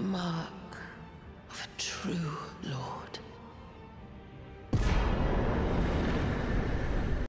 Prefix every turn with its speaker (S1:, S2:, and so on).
S1: the mark of a true lord.